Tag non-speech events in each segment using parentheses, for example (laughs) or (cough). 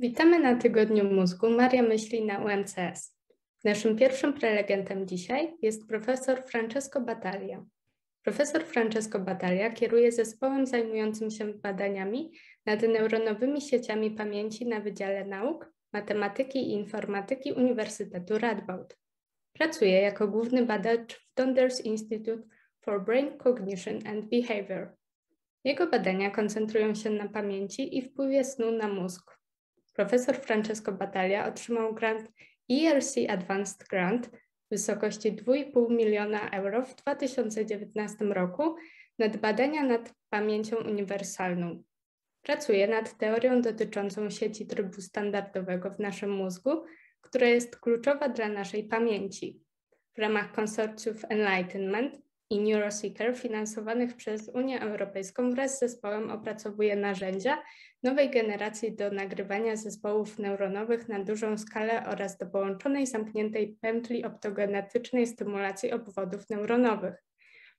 Witamy na Tygodniu Mózgu. Maria myśli na UMCS. Naszym pierwszym prelegentem dzisiaj jest profesor Francesco Battaglia. Profesor Francesco Battaglia kieruje zespołem zajmującym się badaniami nad neuronowymi sieciami pamięci na Wydziale Nauk, Matematyki i Informatyki Uniwersytetu Radboud. Pracuje jako główny badacz w Donders Institute for Brain Cognition and Behavior. Jego badania koncentrują się na pamięci i wpływie snu na mózg. Profesor Francesco Battaglia otrzymał grant ERC Advanced Grant w wysokości 2,5 miliona euro w 2019 roku nad badania nad pamięcią uniwersalną. Pracuje nad teorią dotyczącą sieci trybu standardowego w naszym mózgu, która jest kluczowa dla naszej pamięci. W ramach konsorcjów Enlightenment i NeuroSeeker finansowanych przez Unię Europejską wraz z zespołem opracowuje narzędzia nowej generacji do nagrywania zespołów neuronowych na dużą skalę oraz do połączonej zamkniętej pętli optogenetycznej stymulacji obwodów neuronowych.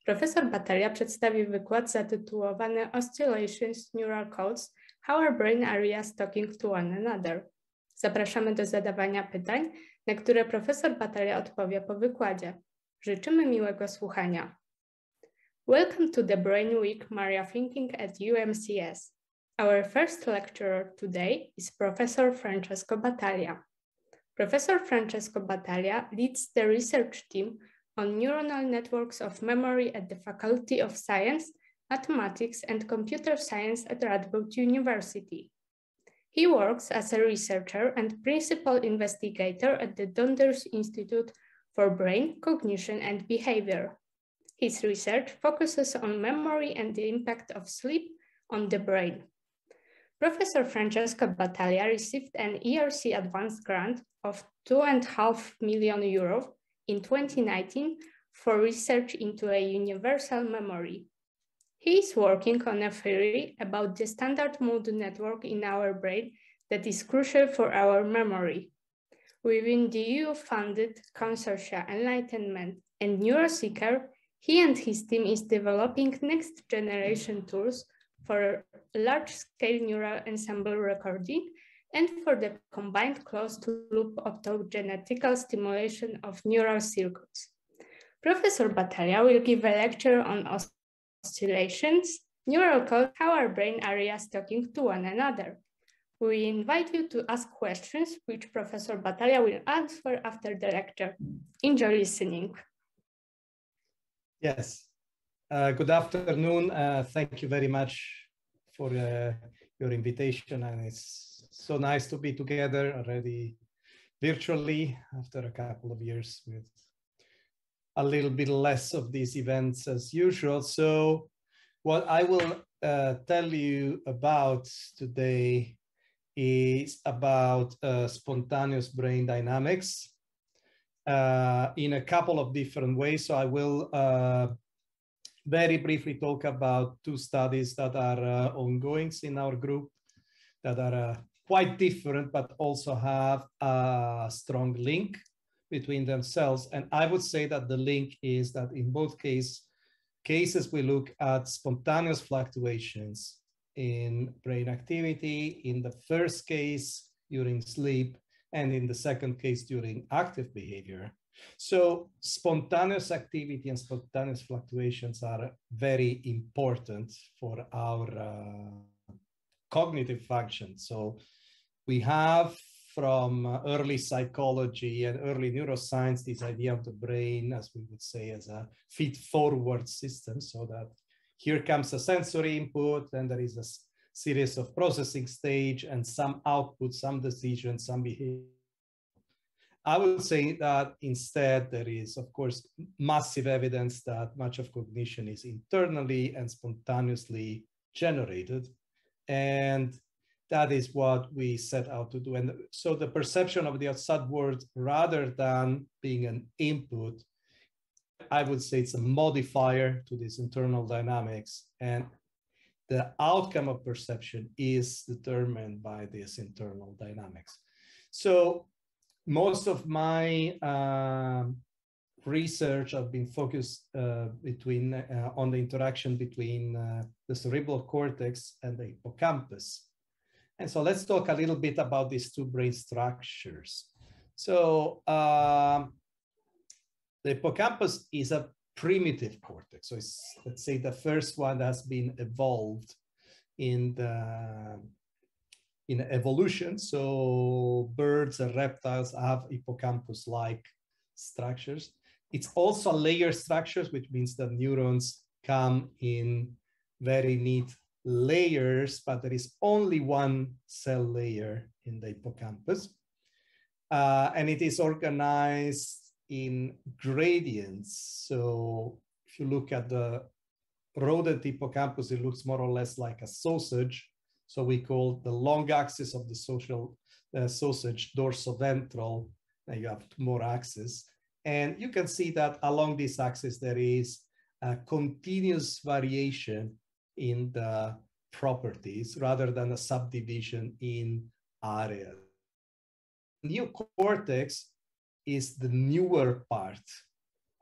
Profesor Battaglia przedstawi wykład zatytułowany Oscillations Neural Codes – How Our Brain Areas Talking to One Another. Zapraszamy do zadawania pytań, na które profesor Battaglia odpowie po wykładzie. Życzymy miłego słuchania. Welcome to the Brain Week Maria Thinking at UMCS. Our first lecturer today is Professor Francesco Battaglia. Professor Francesco Battaglia leads the research team on neuronal networks of memory at the Faculty of Science, Mathematics and Computer Science at Radboud University. He works as a researcher and principal investigator at the Donders Institute for Brain, Cognition and Behavior. His research focuses on memory and the impact of sleep on the brain. Professor Francesco Battaglia received an ERC advanced grant of 2.5 million euro in 2019 for research into a universal memory. He is working on a theory about the standard mode network in our brain that is crucial for our memory. Within the EU-funded consortia Enlightenment and NeuroSeeker, he and his team is developing next generation tools for large scale neural ensemble recording and for the combined closed loop optogenetical stimulation of neural circuits. Professor Battaglia will give a lecture on oscillations, neural code, how our brain areas talking to one another. We invite you to ask questions, which Professor Battaglia will answer after the lecture. Enjoy listening. Yes. Uh, good afternoon. Uh, thank you very much for uh, your invitation. And it's so nice to be together already virtually after a couple of years with a little bit less of these events as usual. So what I will uh, tell you about today is about uh, spontaneous brain dynamics in a couple of different ways. So I will very briefly talk about two studies that are uh, ongoing in our group that are uh, quite different, but also have a strong link between themselves. And I would say that the link is that in both case, cases, we look at spontaneous fluctuations in brain activity. In the first case, during sleep, and in the second case during active behavior. So spontaneous activity and spontaneous fluctuations are very important for our uh, cognitive function. So we have from early psychology and early neuroscience this idea of the brain, as we would say, as a feed-forward system, so that here comes a sensory input, and there is a series of processing stage and some output, some decision, some behavior. I would say that instead there is, of course, massive evidence that much of cognition is internally and spontaneously generated. And that is what we set out to do. And so the perception of the outside world, rather than being an input, I would say it's a modifier to this internal dynamics. And the outcome of perception is determined by this internal dynamics. So most of my uh, research have been focused uh, between uh, on the interaction between uh, the cerebral cortex and the hippocampus. And so let's talk a little bit about these two brain structures. So um, the hippocampus is a primitive cortex. So it's, let's say, the first one that has been evolved in the in evolution. So birds and reptiles have hippocampus-like structures. It's also a layer structures, which means that neurons come in very neat layers, but there is only one cell layer in the hippocampus. Uh, and it is organized in gradients. So if you look at the rodent hippocampus, it looks more or less like a sausage. So we call the long axis of the social uh, sausage dorsoventral. And you have more axes. And you can see that along this axis, there is a continuous variation in the properties rather than a subdivision in areas. Neocortex is the newer part,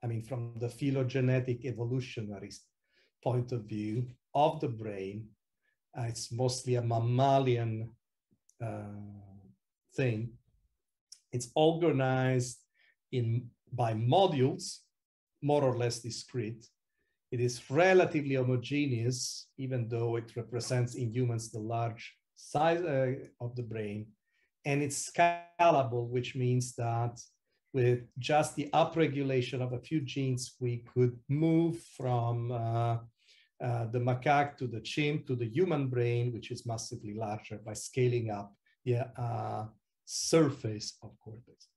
I mean, from the phylogenetic evolutionary point of view of the brain. Uh, it's mostly a mammalian uh, thing. It's organized in by modules, more or less discrete, it is relatively homogeneous, even though it represents in humans the large size uh, of the brain. And it's scalable, which means that with just the upregulation of a few genes, we could move from uh, uh, the macaque to the chimp to the human brain, which is massively larger by scaling up the uh, surface of cortex.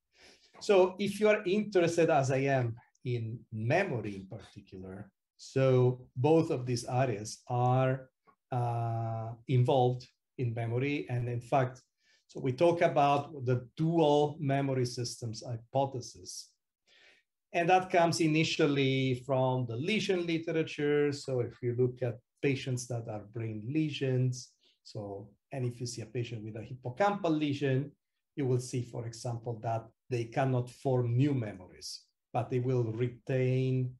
So if you are interested, as I am, in memory in particular, so both of these areas are uh, involved in memory. And in fact, so we talk about the dual memory systems hypothesis. And that comes initially from the lesion literature. So if you look at patients that are brain lesions, so, and if you see a patient with a hippocampal lesion, you will see, for example, that they cannot form new memories, but they will retain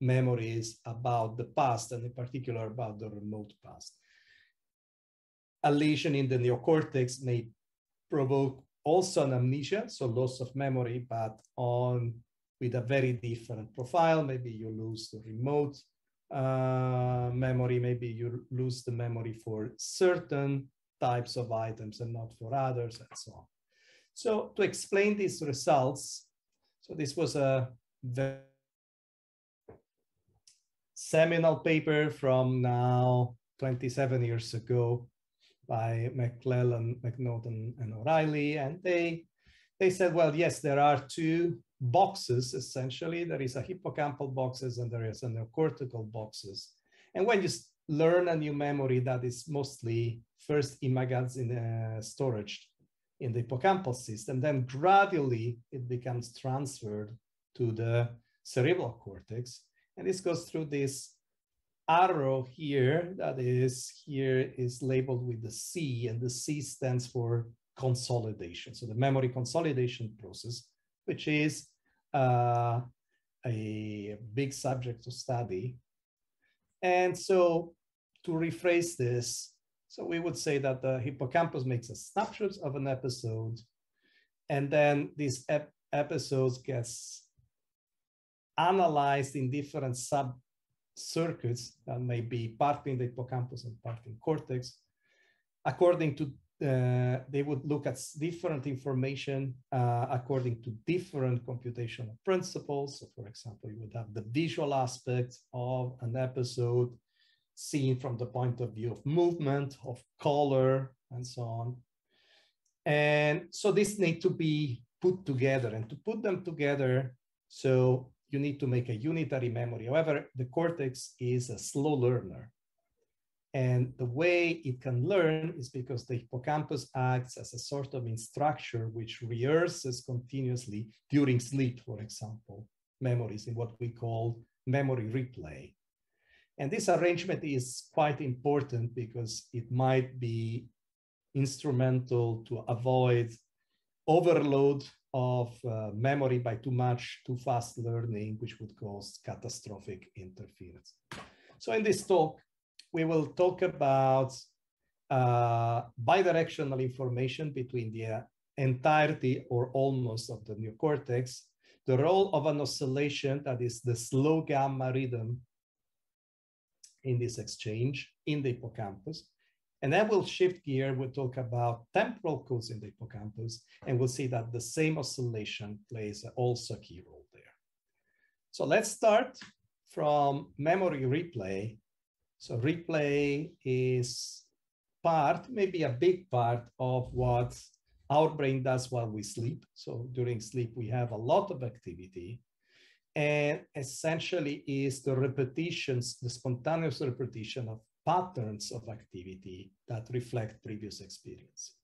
memories about the past and in particular about the remote past. A lesion in the neocortex may provoke also an amnesia, so loss of memory, but on with a very different profile. Maybe you lose the remote uh, memory, maybe you lose the memory for certain types of items and not for others and so on. So to explain these results, so this was a seminal paper from now 27 years ago by McClelland, McNaughton, and O'Reilly. And they, they said, well, yes, there are two boxes, essentially. There is a hippocampal boxes and there is a neocortical boxes. And when you learn a new memory that is mostly first images in uh, storage in the hippocampal system, then gradually it becomes transferred to the cerebral cortex. And this goes through this arrow here that is here is labeled with the C and the C stands for consolidation. So the memory consolidation process, which is uh, a big subject to study. And so to rephrase this, so we would say that the hippocampus makes a snapshot of an episode and then these ep episodes gets analyzed in different sub circuits that may be part in the hippocampus and part in cortex. According to, uh, they would look at different information uh, according to different computational principles. So for example, you would have the visual aspect of an episode seen from the point of view of movement, of color, and so on. And so these need to be put together and to put them together so you need to make a unitary memory. However, the cortex is a slow learner. And the way it can learn is because the hippocampus acts as a sort of instructor which rehearses continuously during sleep, for example, memories in what we call memory replay. And this arrangement is quite important because it might be instrumental to avoid overload of uh, memory by too much, too fast learning, which would cause catastrophic interference. So in this talk, we will talk about uh, bidirectional information between the entirety or almost of the neocortex, the role of an oscillation that is the slow gamma rhythm in this exchange in the hippocampus. And then we'll shift gear, we'll talk about temporal codes in the hippocampus, and we'll see that the same oscillation plays also a key role there. So let's start from memory replay. So replay is part, maybe a big part of what our brain does while we sleep. So during sleep, we have a lot of activity and essentially is the repetitions, the spontaneous repetition of patterns of activity that reflect previous experience.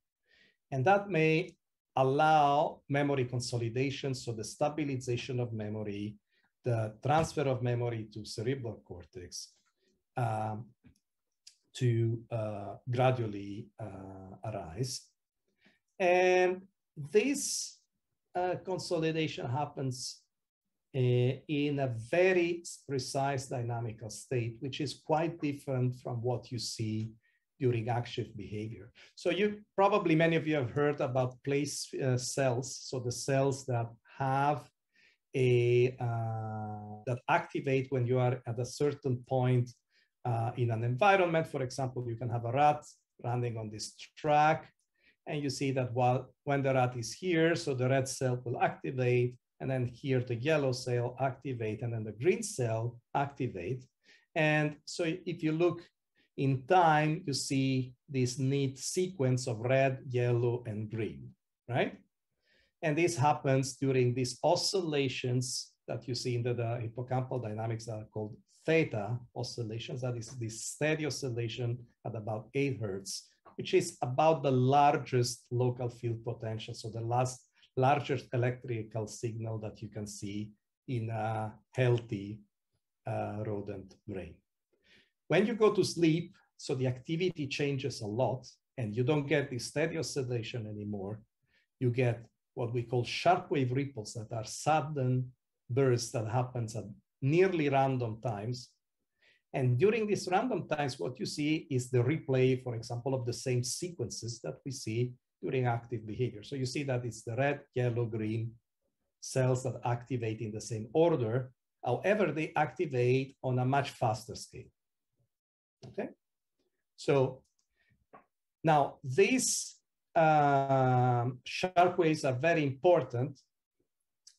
And that may allow memory consolidation, so the stabilization of memory, the transfer of memory to cerebral cortex, um, to uh, gradually uh, arise. And this uh, consolidation happens uh, in a very precise dynamical state, which is quite different from what you see during active behavior. So you probably, many of you have heard about place uh, cells. So the cells that have a, uh, that activate when you are at a certain point uh, in an environment. For example, you can have a rat running on this track and you see that while when the rat is here, so the red cell will activate and then here the yellow cell activate and then the green cell activate. And so if you look in time, you see this neat sequence of red, yellow, and green, right? And this happens during these oscillations that you see in the, the hippocampal dynamics that are called theta oscillations. That is the steady oscillation at about eight hertz, which is about the largest local field potential. So the last largest electrical signal that you can see in a healthy uh, rodent brain. When you go to sleep, so the activity changes a lot and you don't get the steady oscillation anymore. You get what we call sharp wave ripples that are sudden bursts that happens at nearly random times. And during these random times, what you see is the replay, for example, of the same sequences that we see during active behavior. So you see that it's the red, yellow, green cells that activate in the same order. However, they activate on a much faster scale. Okay. So now these um, sharp waves are very important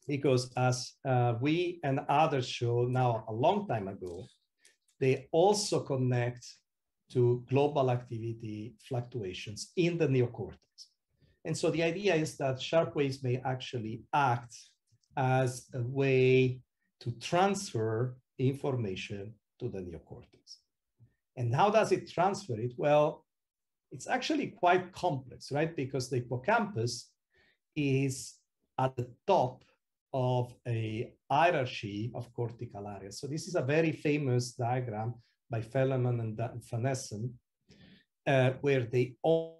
because as uh, we and others show now a long time ago, they also connect to global activity fluctuations in the neocortex. And so the idea is that sharp waves may actually act as a way to transfer information to the neocortex. And how does it transfer it? Well, it's actually quite complex, right? Because the hippocampus is at the top of a hierarchy of cortical areas. So this is a very famous diagram by Felleman and Van Essen, uh, where they all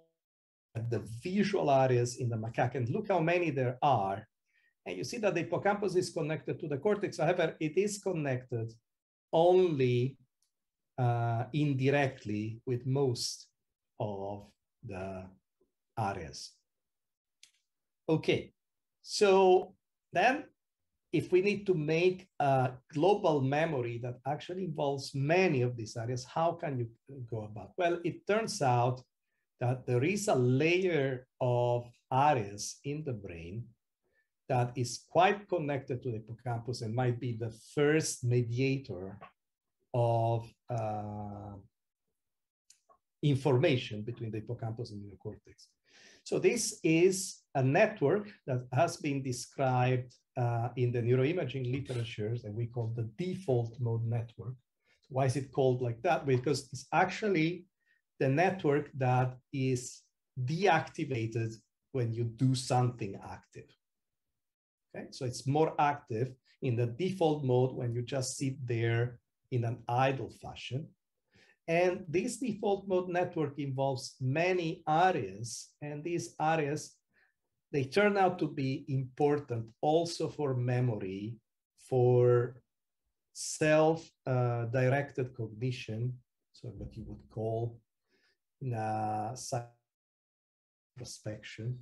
the visual areas in the macaque and look how many there are. And you see that the hippocampus is connected to the cortex. However, it is connected only uh, indirectly with most of the areas. Okay, so then if we need to make a global memory that actually involves many of these areas, how can you go about? Well, it turns out that there is a layer of areas in the brain that is quite connected to the hippocampus and might be the first mediator of uh, information between the hippocampus and the cortex. So this is a network that has been described uh, in the neuroimaging literatures that we call the default mode network. Why is it called like that? Because it's actually the network that is deactivated when you do something active. Okay, so it's more active in the default mode when you just sit there in an idle fashion. And this default mode network involves many areas, and these areas, they turn out to be important also for memory, for self-directed uh, cognition, so what you would call uh, prospection,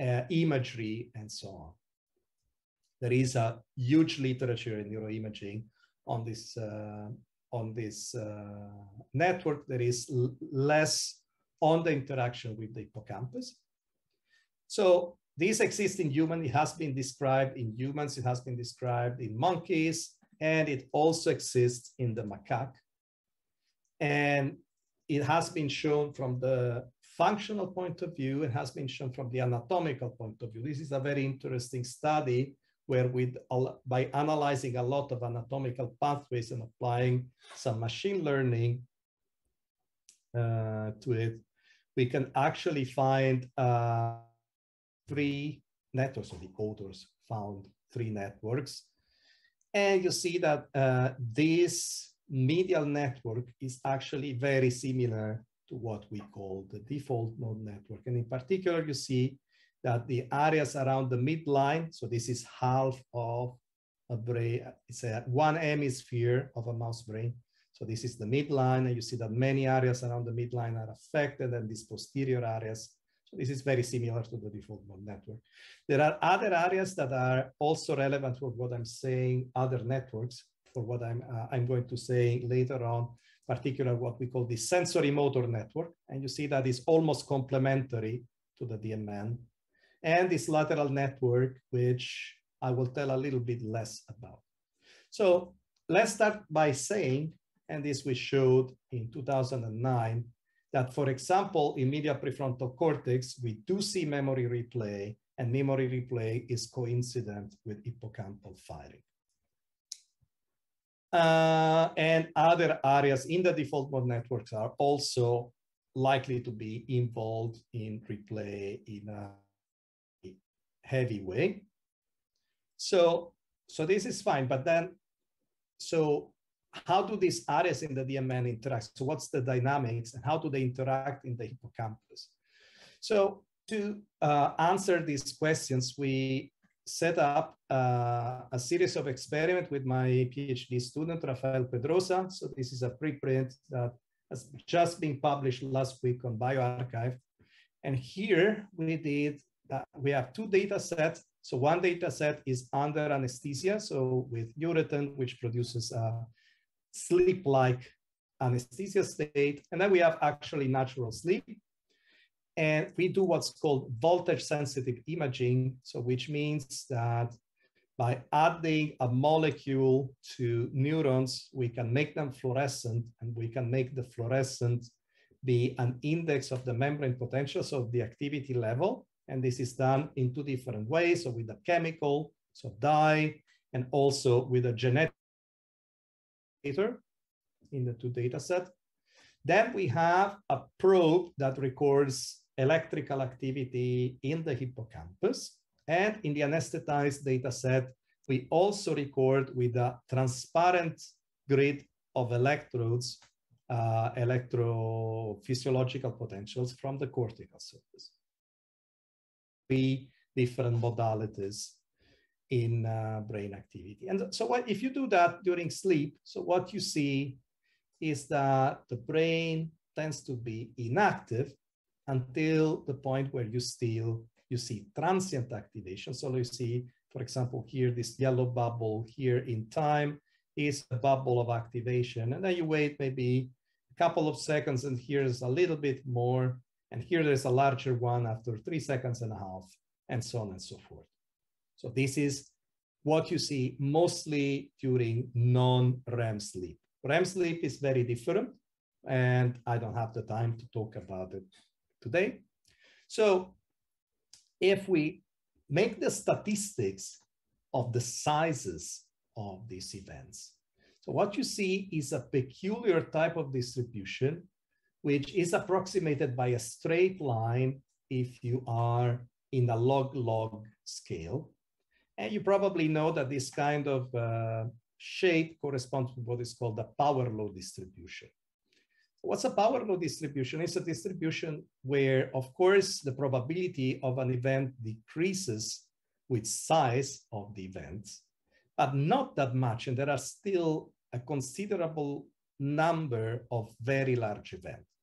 uh, imagery, and so on. There is a huge literature in neuroimaging on this uh, on this uh, network. There is less on the interaction with the hippocampus. So this exists in human. It has been described in humans. It has been described in monkeys, and it also exists in the macaque. And it has been shown from the functional point of view, it has been shown from the anatomical point of view. This is a very interesting study where with by analyzing a lot of anatomical pathways and applying some machine learning uh, to it, we can actually find uh, three networks, so the authors found three networks. And you see that uh, this medial network is actually very similar to what we call the default mode network. And in particular, you see that the areas around the midline, so this is half of a brain, it's a one hemisphere of a mouse brain. So this is the midline, and you see that many areas around the midline are affected, and these posterior areas. So this is very similar to the default mode network. There are other areas that are also relevant for what I'm saying, other networks, for what I'm, uh, I'm going to say later on, particular what we call the sensory motor network. And you see that is almost complementary to the DMN. And this lateral network, which I will tell a little bit less about. So let's start by saying, and this we showed in 2009, that for example, in medial prefrontal cortex, we do see memory replay and memory replay is coincident with hippocampal firing. Uh, and other areas in the default mode networks are also likely to be involved in replay in a heavy way. So, so this is fine, but then, so how do these areas in the DMN interact? So what's the dynamics and how do they interact in the hippocampus? So to uh, answer these questions, we set up uh, a series of experiments with my PhD student, Rafael Pedrosa. So this is a preprint that has just been published last week on bioRxiv. And here we did, uh, we have two data sets. So one data set is under anesthesia, so with urethane, which produces a sleep-like anesthesia state. And then we have actually natural sleep. And we do what's called voltage sensitive imaging. So which means that by adding a molecule to neurons, we can make them fluorescent and we can make the fluorescent be an index of the membrane potential, so the activity level. And this is done in two different ways. So with a chemical, so dye, and also with a genetic in the two data set. Then we have a probe that records electrical activity in the hippocampus. And in the anesthetized data set, we also record with a transparent grid of electrodes, uh, electrophysiological potentials from the cortical surface. Three different modalities in uh, brain activity. And so what, if you do that during sleep, so what you see is that the brain tends to be inactive until the point where you still you see transient activation. So you see, for example, here this yellow bubble here in time is a bubble of activation. And then you wait maybe a couple of seconds and here's a little bit more. And here there's a larger one after three seconds and a half and so on and so forth. So this is what you see mostly during non-REM sleep. REM sleep is very different and I don't have the time to talk about it today. So if we make the statistics of the sizes of these events, so what you see is a peculiar type of distribution, which is approximated by a straight line if you are in a log-log scale. And you probably know that this kind of uh, shape corresponds to what is called the power law distribution. What's a power law distribution? It's a distribution where, of course, the probability of an event decreases with size of the event, but not that much. And there are still a considerable number of very large events.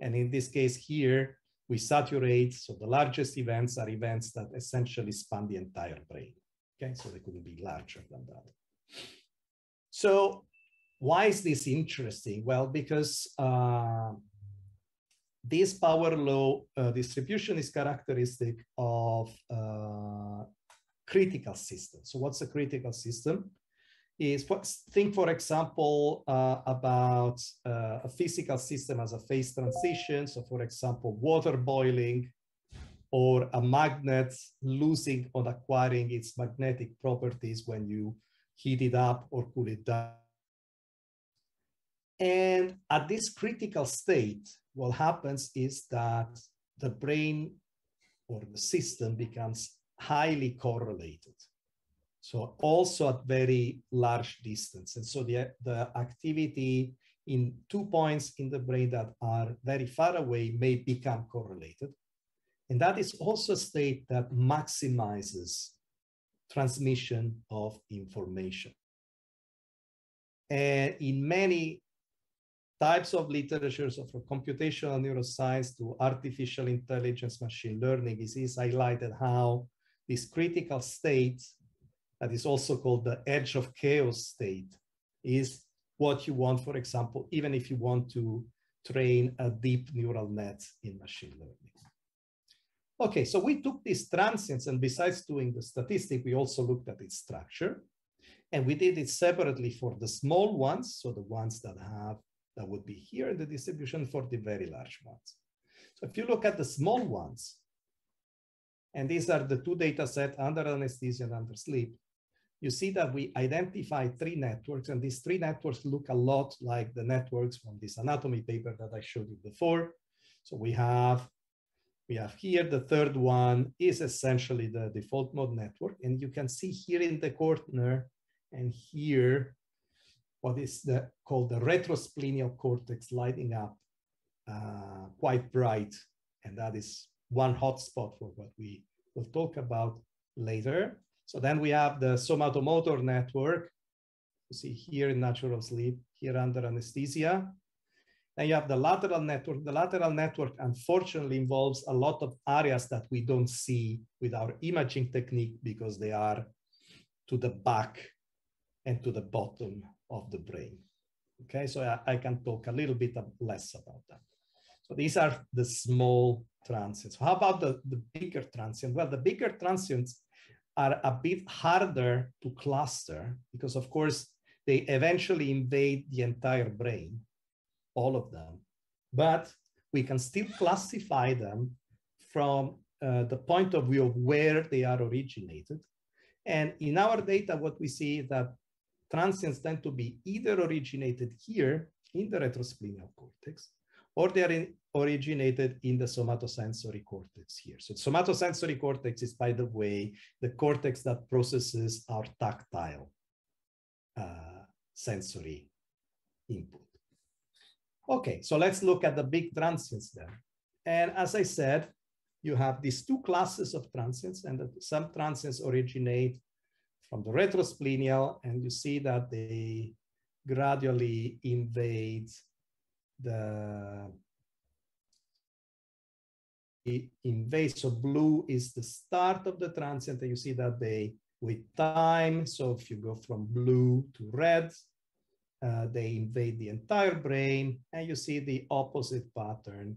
And in this case here, we saturate, so the largest events are events that essentially span the entire brain. Okay, so they couldn't be larger than that. So why is this interesting? Well, because uh, this power law uh, distribution is characteristic of uh, critical systems. So what's a critical system? Is think, for example, uh, about uh, a physical system as a phase transition. So for example, water boiling or a magnet losing or acquiring its magnetic properties when you heat it up or cool it down. And at this critical state, what happens is that the brain or the system becomes highly correlated. So also at very large distance. And so the, the activity in two points in the brain that are very far away may become correlated. And that is also a state that maximizes transmission of information. And in many types of literature, so from computational neuroscience to artificial intelligence, machine learning, is, is highlighted how this critical state that is also called the edge of chaos state is what you want, for example, even if you want to train a deep neural net in machine learning. Okay, so we took these transients and besides doing the statistic, we also looked at its structure. And we did it separately for the small ones, so the ones that have, that would be here in the distribution for the very large ones. So if you look at the small ones, and these are the two data set under anesthesia and under sleep, you see that we identify three networks, and these three networks look a lot like the networks from this anatomy paper that I showed you before. So we have we have here the third one is essentially the default mode network. And you can see here in the corner and here what is the, called the retrosplenial cortex lighting up uh, quite bright. And that is one hotspot for what we will talk about later. So then we have the somatomotor network. You see here in natural sleep, here under anesthesia. Then you have the lateral network. The lateral network, unfortunately, involves a lot of areas that we don't see with our imaging technique because they are to the back and to the bottom of the brain. Okay, so I, I can talk a little bit less about that. So these are the small transients. How about the, the bigger transient? Well, the bigger transients are a bit harder to cluster because, of course, they eventually invade the entire brain all of them. But we can still classify them from uh, the point of view of where they are originated. And in our data, what we see is that transients tend to be either originated here in the retrosplenial cortex, or they are in, originated in the somatosensory cortex here. So somatosensory cortex is, by the way, the cortex that processes our tactile uh, sensory input. Okay, so let's look at the big transients then. And as I said, you have these two classes of transients and some transients originate from the retrosplenial and you see that they gradually invade the invade. So blue is the start of the transient and you see that they with time. So if you go from blue to red, uh, they invade the entire brain, and you see the opposite pattern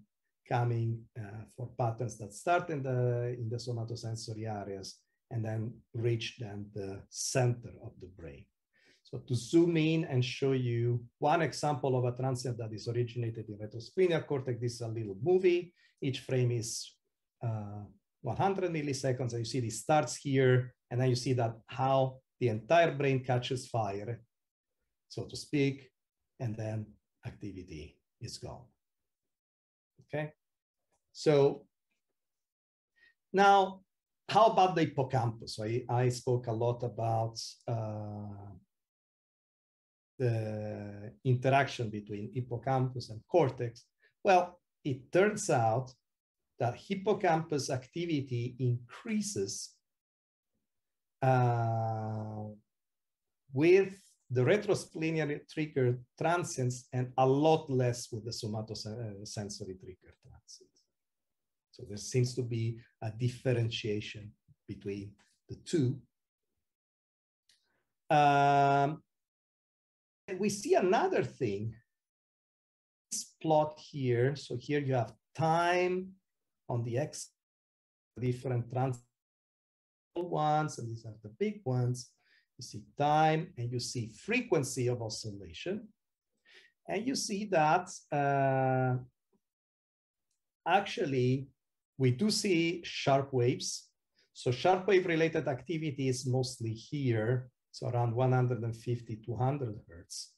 coming uh, for patterns that start in the, in the somatosensory areas and then reach then the center of the brain. So to zoom in and show you one example of a transient that is originated in retrosplenial cortex, this is a little movie. Each frame is uh, 100 milliseconds. And you see this starts here, and then you see that how the entire brain catches fire so to speak, and then activity is gone. Okay, so now how about the hippocampus? I, I spoke a lot about uh, the interaction between hippocampus and cortex. Well, it turns out that hippocampus activity increases uh, with the retrosplenial trigger transients and a lot less with the somatosensory trigger transients. So there seems to be a differentiation between the two. Um, we see another thing. This plot here, so here you have time on the x, different trans ones, and these are the big ones. You see time and you see frequency of oscillation. And you see that uh, actually we do see sharp waves. So sharp wave related activity is mostly here. So around 150, 200 hertz.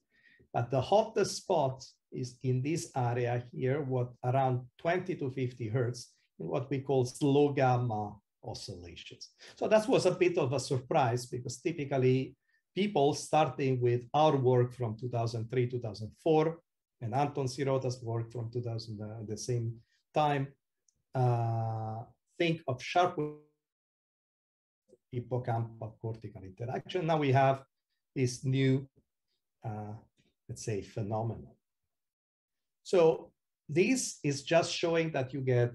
But the hottest spot is in this area here, what around 20 to 50 hertz, in what we call slow gamma oscillations. So that was a bit of a surprise because typically people starting with our work from 2003, 2004, and Anton Sirota's work from 2000, uh, the same time, uh, think of sharp hippocampal cortical interaction. Now we have this new, uh, let's say, phenomenon. So this is just showing that you get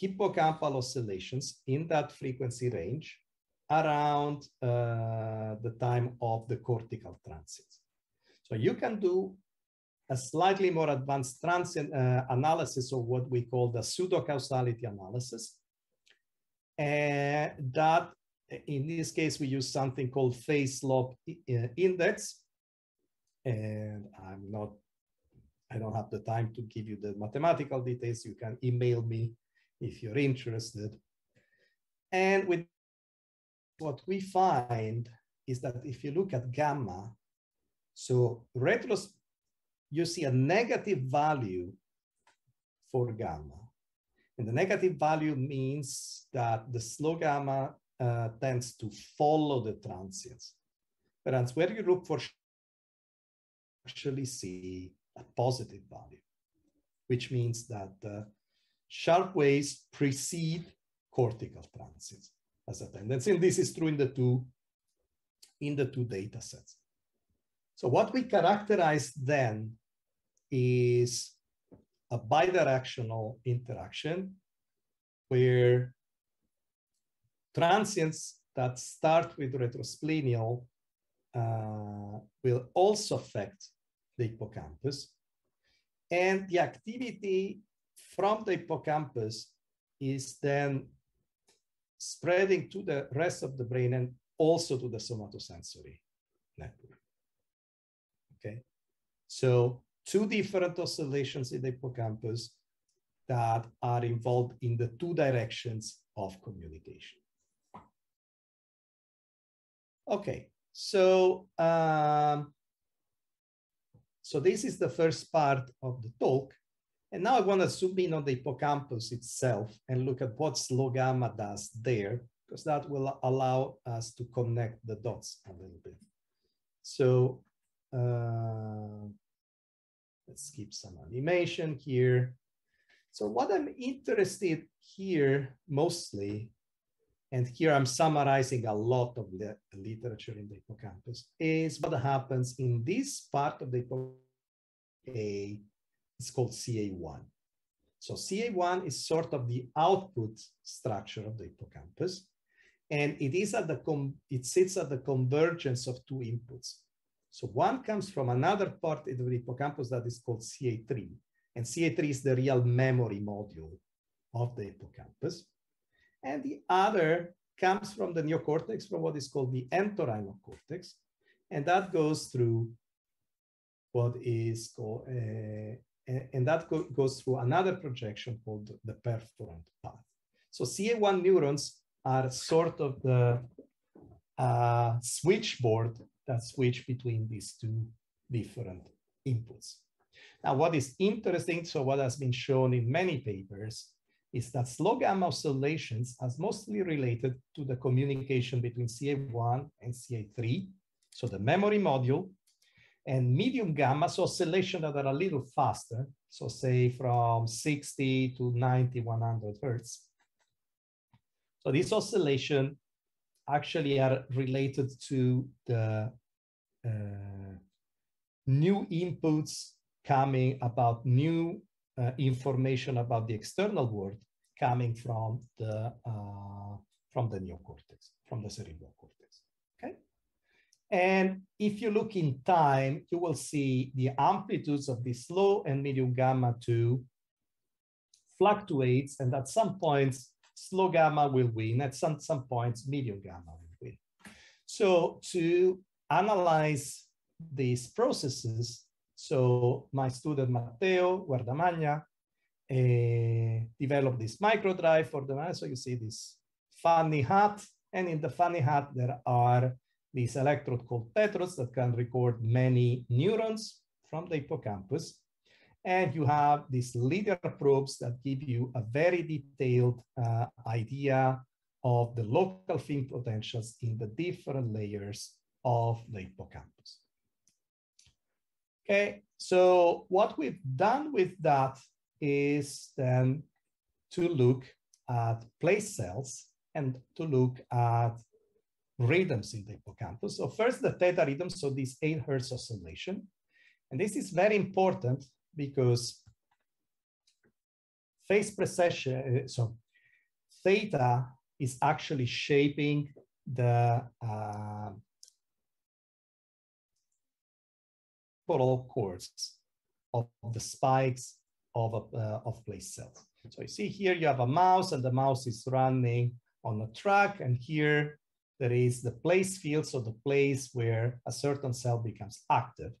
hippocampal oscillations in that frequency range around uh, the time of the cortical transit. So you can do a slightly more advanced transient uh, analysis of what we call the pseudo-causality analysis. And that, in this case, we use something called phase slope uh, index. And I'm not, I don't have the time to give you the mathematical details. You can email me if you're interested. And with what we find is that if you look at gamma, so retros, you see a negative value for gamma. And the negative value means that the slow gamma uh, tends to follow the transients. Whereas where you look for actually see a positive value, which means that uh, sharp waves precede cortical transients as a tendency. And this is true in the two, in the two data sets. So what we characterize then is a bidirectional interaction where transients that start with retrosplenial uh, will also affect the hippocampus. And the activity from the hippocampus is then spreading to the rest of the brain and also to the somatosensory network. Okay, so two different oscillations in the hippocampus that are involved in the two directions of communication. Okay, so um, so this is the first part of the talk. And now I want to zoom in on the hippocampus itself and look at what slow gamma does there, because that will allow us to connect the dots a little bit. So uh, let's skip some animation here. So what I'm interested here mostly, and here I'm summarizing a lot of the literature in the hippocampus, is what happens in this part of the hippocampus it's called CA1. So CA1 is sort of the output structure of the hippocampus. And it is at the it sits at the convergence of two inputs. So one comes from another part of the hippocampus that is called CA3. And CA3 is the real memory module of the hippocampus. And the other comes from the neocortex, from what is called the entorhinal cortex. And that goes through what is called uh, and that go goes through another projection called the perforant path. So CA1 neurons are sort of the uh, switchboard that switch between these two different inputs. Now, what is interesting, so what has been shown in many papers, is that slow gamma oscillations are mostly related to the communication between CA1 and CA3, so the memory module and medium gamma, so oscillation that are a little faster, so say from 60 to 90, 100 hertz. So this oscillation actually are related to the uh, new inputs coming about new information about the external world coming from the uh, from the neocortex, from the cerebral cortex. Okay, and if you look in time, you will see the amplitudes of the slow and medium gamma two fluctuates, and at some points slow gamma will win. At some some points, medium gamma will win. So to analyze these processes, so my student Matteo Guardamagna uh, developed this micro drive for the so you see this funny hat, and in the funny hat there are these electrode called tetrodes that can record many neurons from the hippocampus. And you have these LIDAR probes that give you a very detailed uh, idea of the local field potentials in the different layers of the hippocampus. Okay, so what we've done with that is then to look at place cells and to look at rhythms in the hippocampus. So first the theta rhythm, so this eight hertz oscillation. And this is very important because phase precession, uh, so theta is actually shaping the uh, temporal course of the spikes of, uh, of place cells. So you see here you have a mouse and the mouse is running on a track and here there is the place field, so the place where a certain cell becomes active.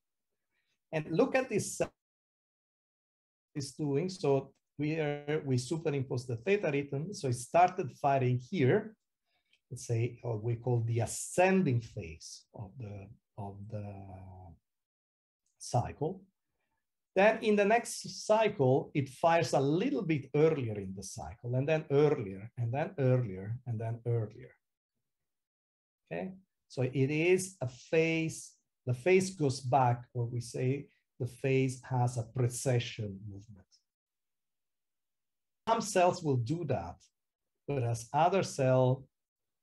And look at this cell is doing. So we are we superimpose the theta rhythm. So it started firing here. Let's say what we call the ascending phase of the of the cycle. Then in the next cycle, it fires a little bit earlier in the cycle, and then earlier, and then earlier, and then earlier. Okay, so it is a phase, the phase goes back, or we say the phase has a precession movement. Some cells will do that, whereas other cell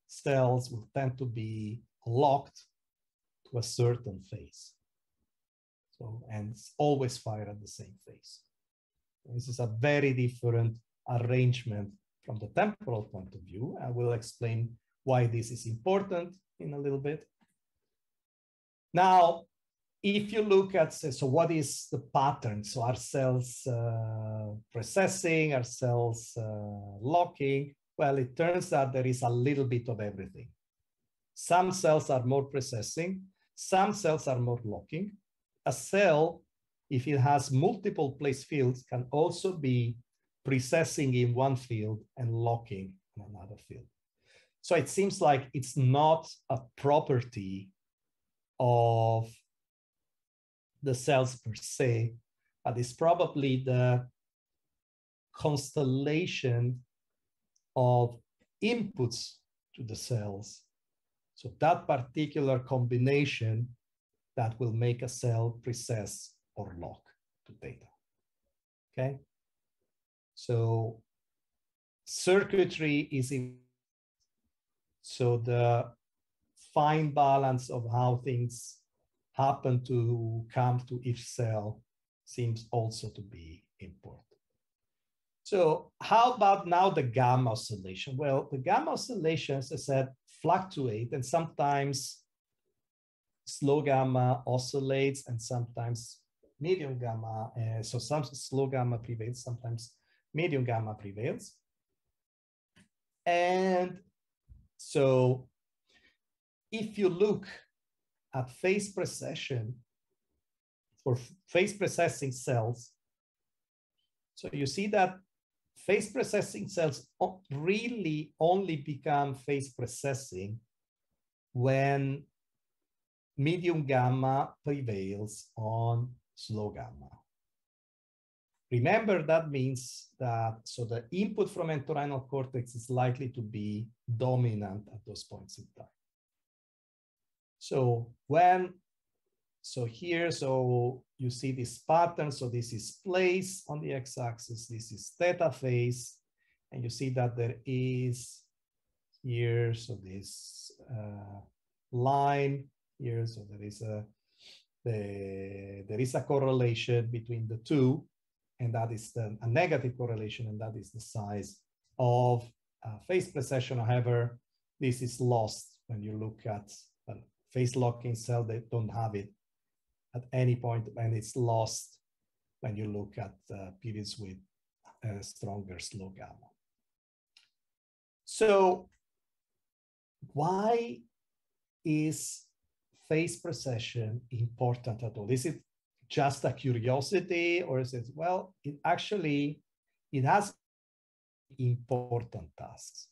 cells will tend to be locked to a certain phase. So, and always fire at the same phase. This is a very different arrangement from the temporal point of view. I will explain why this is important in a little bit. Now, if you look at, so what is the pattern? So are cells uh, precessing, are cells uh, locking? Well, it turns out there is a little bit of everything. Some cells are more precessing, some cells are more locking, a cell, if it has multiple place fields, can also be precessing in one field and locking in another field. So it seems like it's not a property of the cells per se, but it's probably the constellation of inputs to the cells. So that particular combination that will make a cell precess or lock to theta. Okay? So circuitry is in, so the fine balance of how things happen to come to each cell seems also to be important. So how about now the gamma oscillation? Well, the gamma oscillations, as I said, fluctuate and sometimes slow gamma oscillates and sometimes medium gamma. Uh, so some slow gamma prevails, sometimes medium gamma prevails. And so if you look at phase precession for phase precessing cells, so you see that phase precessing cells really only become phase precessing when medium gamma prevails on slow gamma. Remember, that means that, so the input from entorhinal cortex is likely to be dominant at those points in time. So when, so here, so you see this pattern. So this is place on the x-axis, this is theta phase, and you see that there is here, so this uh, line here. So there is a the, there is a correlation between the two, and that is the, a negative correlation, and that is the size of phase precession. However, this is lost when you look at phase locking cell, they don't have it at any point, and it's lost when you look at uh, periods with a stronger slow gamma. So why is phase precession important at all? Is it just a curiosity or is it, well, it actually, it has important tasks.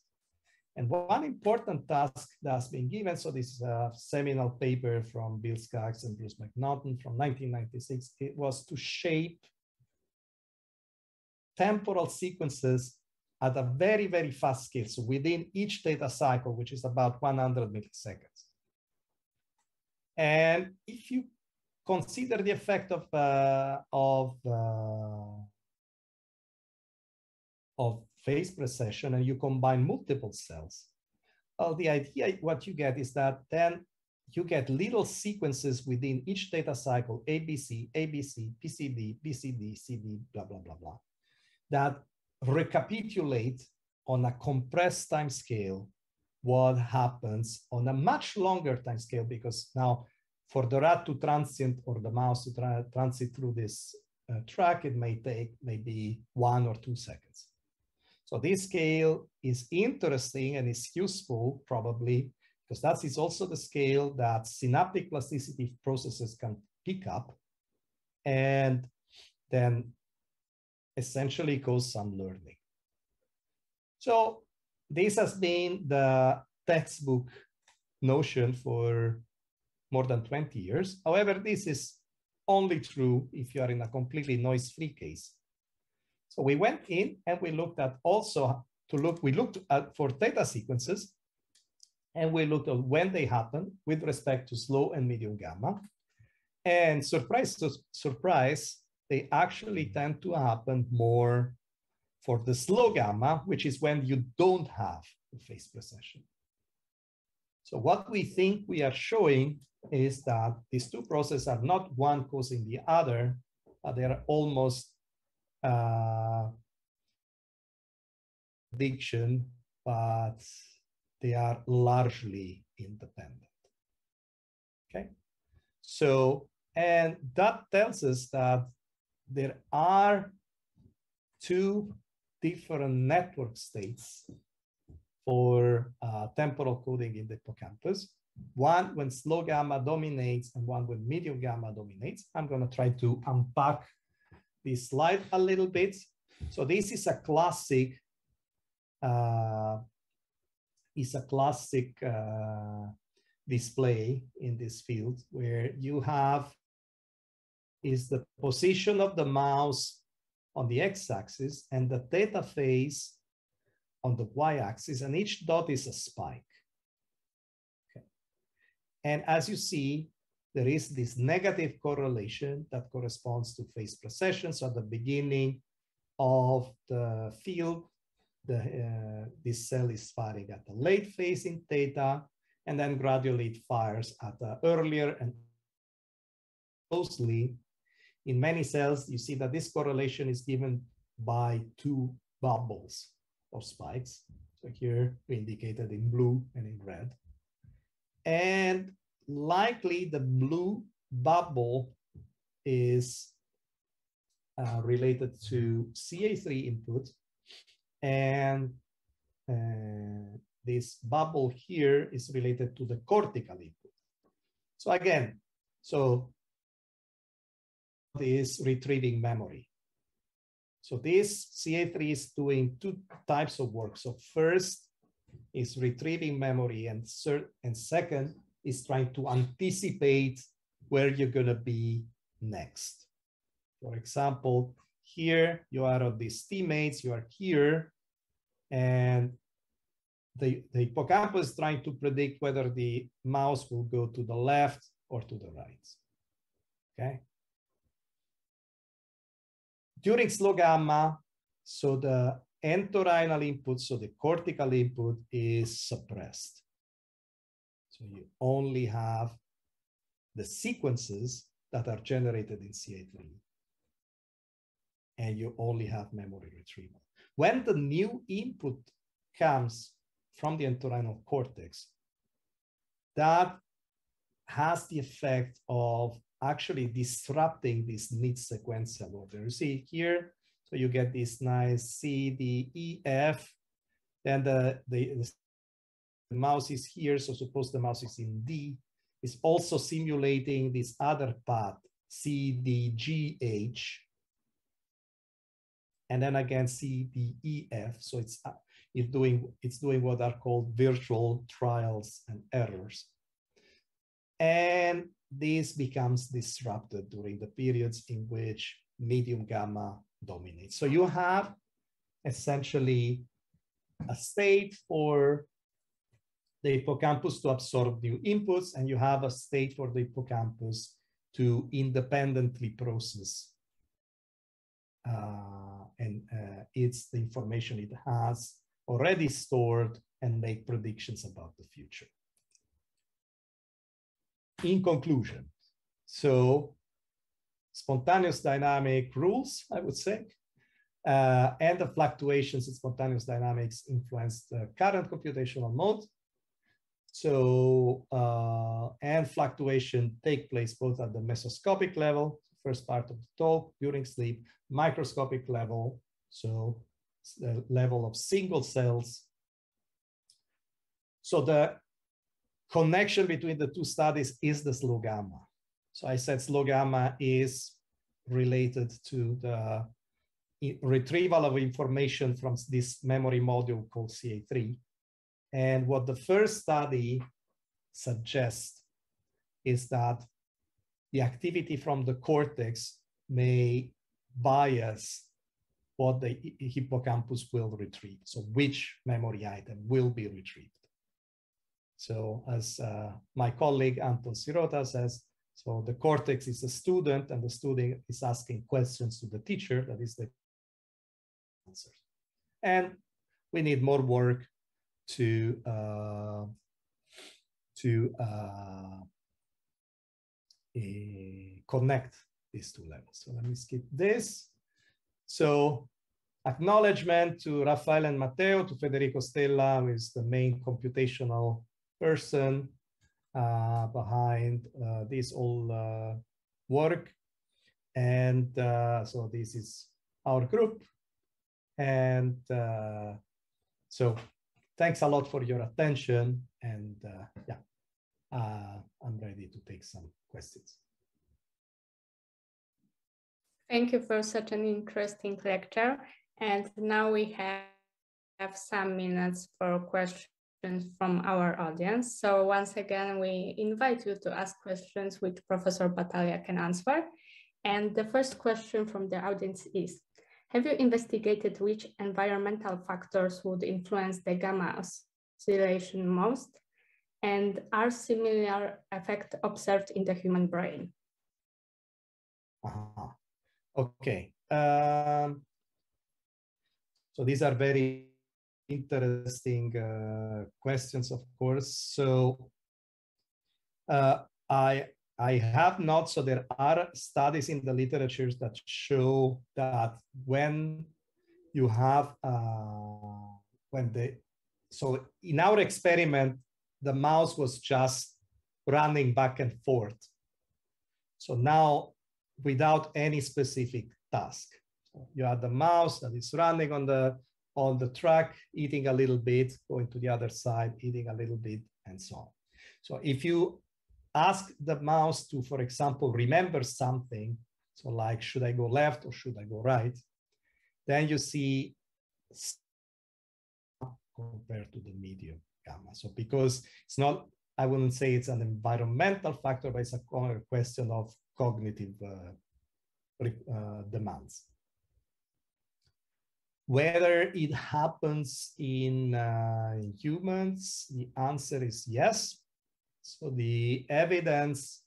And one important task that's been given, so this is a seminal paper from Bill Skaggs and Bruce McNaughton from 1996, it was to shape temporal sequences at a very, very fast scale. So within each theta cycle, which is about 100 milliseconds. And if you consider the effect of, uh, of, uh, of phase precession and you combine multiple cells, well, the idea, what you get is that then you get little sequences within each theta cycle, ABC, ABC, PCD, BCD, CD, blah, blah, blah, blah, that recapitulate on a compressed time scale what happens on a much longer time scale because now for the rat to transient or the mouse to tra transit through this uh, track, it may take maybe one or two seconds. So this scale is interesting and is useful probably because that is also the scale that synaptic plasticity processes can pick up and then essentially cause some learning. So this has been the textbook notion for more than 20 years. However, this is only true if you are in a completely noise-free case. So we went in and we looked at also to look, we looked at for theta sequences and we looked at when they happen with respect to slow and medium gamma. And surprise surprise, they actually tend to happen more for the slow gamma, which is when you don't have the phase precession. So what we think we are showing is that these two processes are not one causing the other, but they are almost uh, addiction, but they are largely independent. Okay, so and that tells us that there are two different network states for uh, temporal coding in the hippocampus. One when slow gamma dominates and one when medium gamma dominates. I'm going to try to unpack this slide a little bit. So this is a classic, uh, is a classic uh, display in this field where you have is the position of the mouse on the x-axis and the theta phase on the y-axis, and each dot is a spike. Okay. And as you see, there is this negative correlation that corresponds to phase precession. So at the beginning of the field, the, uh, this cell is firing at the late phase in theta, and then gradually it fires at the earlier and closely in many cells, you see that this correlation is given by two bubbles or spikes. So here we indicated in blue and in red. And likely the blue bubble is uh, related to CA3 input. And uh, this bubble here is related to the cortical input. So again, so is retrieving memory. So this CA3 is doing two types of work. So first is retrieving memory and, and second is trying to anticipate where you're gonna be next. For example, here you are of these T-mazes, you are here and the, the hippocampus is trying to predict whether the mouse will go to the left or to the right, okay? During slow gamma, so the entorhinal input, so the cortical input is suppressed. So you only have the sequences that are generated in CA3. And you only have memory retrieval. When the new input comes from the entorhinal cortex, that has the effect of actually disrupting this neat sequential order. You see here, so you get this nice C, D, E, F, then the, the, the mouse is here, so suppose the mouse is in D, is also simulating this other path, C, D, G, H, and then again C, D, E, F. So it's uh, it's doing it's doing what are called virtual trials and errors. And this becomes disrupted during the periods in which medium gamma dominates. So you have essentially a state for the hippocampus to absorb new inputs, and you have a state for the hippocampus to independently process uh, and uh, it's the information it has already stored and make predictions about the future. In conclusion, so spontaneous dynamic rules, I would say, uh, and the fluctuations in spontaneous dynamics influence the current computational mode. So, uh, and fluctuation take place both at the mesoscopic level, first part of the talk, during sleep, microscopic level, so the level of single cells. So the connection between the two studies is the slow gamma. So I said slow gamma is related to the retrieval of information from this memory module called CA3. And what the first study suggests is that the activity from the cortex may bias what the hippocampus will retrieve. So which memory item will be retrieved. So as uh, my colleague Anton Sirota says, so the cortex is a student and the student is asking questions to the teacher, that is the answer. And we need more work to, uh, to uh, uh, connect these two levels. So let me skip this. So acknowledgement to Rafael and Matteo, to Federico Stella, who is the main computational person uh, behind uh, this all uh, work. And uh, so this is our group. And uh, so thanks a lot for your attention. And yeah, I'm ready to take some questions. Thank you for such an interesting lecture. And now we have, have some minutes for questions from our audience. So once again, we invite you to ask questions which Professor Battaglia can answer. And the first question from the audience is, have you investigated which environmental factors would influence the gamma oscillation most? And are similar effects observed in the human brain? Uh. Okay. Um, so these are very interesting uh, questions, of course. So uh, I I have not. So there are studies in the literatures that show that when you have uh, when the so in our experiment the mouse was just running back and forth. So now without any specific task. You have the mouse that is running on the on the track, eating a little bit, going to the other side, eating a little bit, and so on. So if you ask the mouse to, for example, remember something, so like, should I go left or should I go right? Then you see compared to the medium gamma. So because it's not, I wouldn't say it's an environmental factor, but it's a question of cognitive uh, uh, demands. Whether it happens in, uh, humans, the answer is yes. So the evidence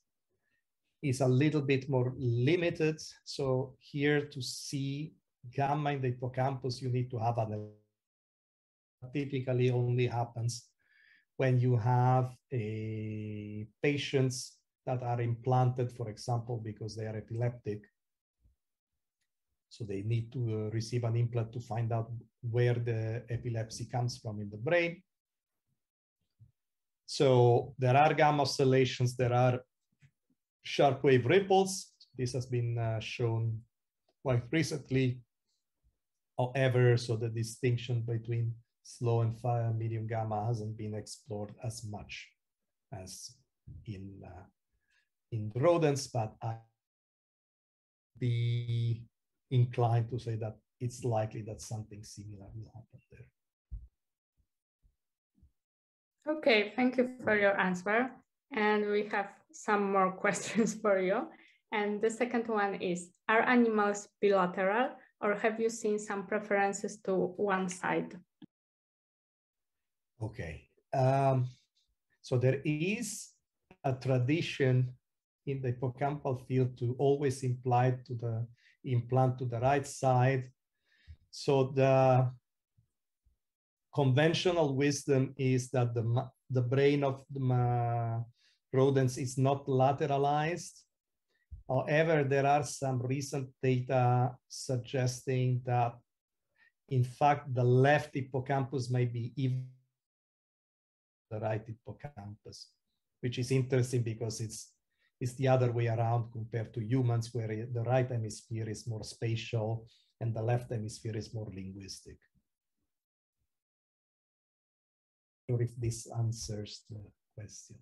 is a little bit more limited. So here to see gamma in the hippocampus, you need to have an typically only happens when you have a patients that are implanted, for example, because they are epileptic. So they need to uh, receive an implant to find out where the epilepsy comes from in the brain. So there are gamma oscillations, there are sharp wave ripples. This has been uh, shown quite recently. However, so the distinction between slow and fire medium gamma hasn't been explored as much as in uh, in rodents, but I be inclined to say that it's likely that something similar will happen there. Okay, thank you for your answer. And we have some more (laughs) questions for you. And the second one is, are animals bilateral or have you seen some preferences to one side? Okay, um, so there is a tradition in the hippocampal field to always imply to the implant to the right side. So the conventional wisdom is that the, the brain of the rodents is not lateralized. However, there are some recent data suggesting that in fact, the left hippocampus may be even the right hippocampus, which is interesting because it's, it's the other way around compared to humans where the right hemisphere is more spatial and the left hemisphere is more linguistic. Or if this answers the question.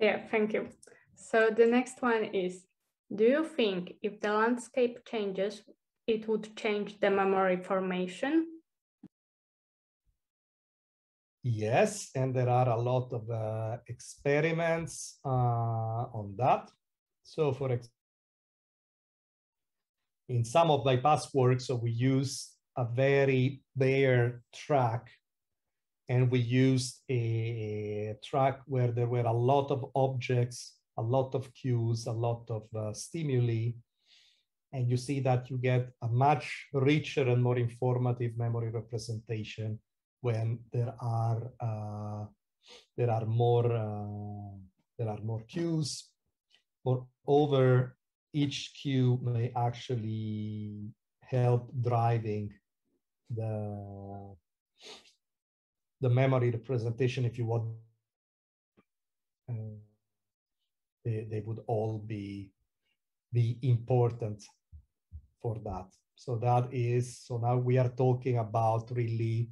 Yeah, thank you. So the next one is, do you think if the landscape changes, it would change the memory formation? Yes, and there are a lot of uh, experiments uh, on that. So for example, in some of my past work, so we use a very bare track and we used a track where there were a lot of objects, a lot of cues, a lot of uh, stimuli, and you see that you get a much richer and more informative memory representation when there are uh, there are more uh, there are more cues. Moreover, each cue may actually help driving the the memory representation, if you want. Uh, they, they would all be be important for that. So that is, so now we are talking about really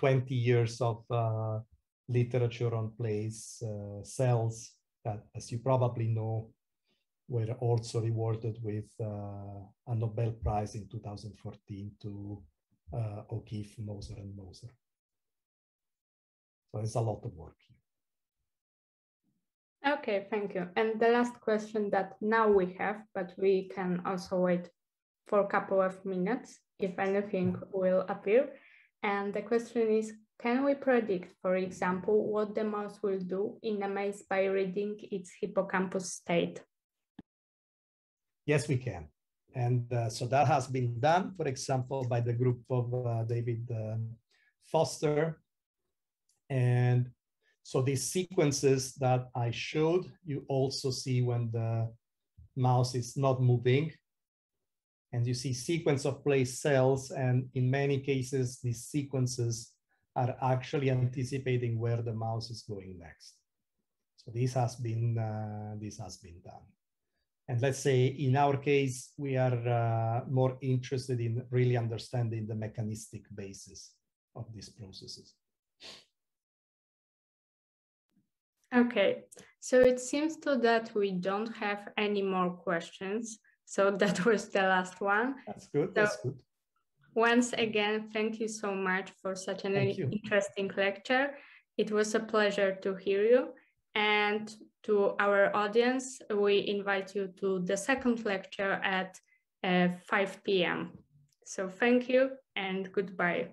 20 years of uh, literature on place uh, cells that, as you probably know, were also rewarded with uh, a Nobel Prize in 2014 to uh, O'Keefe, Moser, and Moser. So it's a lot of work here. Okay, thank you. And the last question that now we have, but we can also wait for a couple of minutes if anything will appear, and the question is, can we predict, for example, what the mouse will do in a maze by reading its hippocampus state? Yes, we can. And uh, so that has been done, for example, by the group of uh, David uh, Foster. And so these sequences that I showed, you also see when the mouse is not moving and you see sequence of place cells. And in many cases, these sequences are actually anticipating where the mouse is going next. So this has been, uh, this has been done. And let's say in our case, we are uh, more interested in really understanding the mechanistic basis of these processes. Okay, so it seems to that we don't have any more questions. So that (laughs) was the last one. That's good. So That's good. Once again, thank you so much for such an interesting lecture. It was a pleasure to hear you. And to our audience, we invite you to the second lecture at uh, 5 p.m. So thank you and goodbye.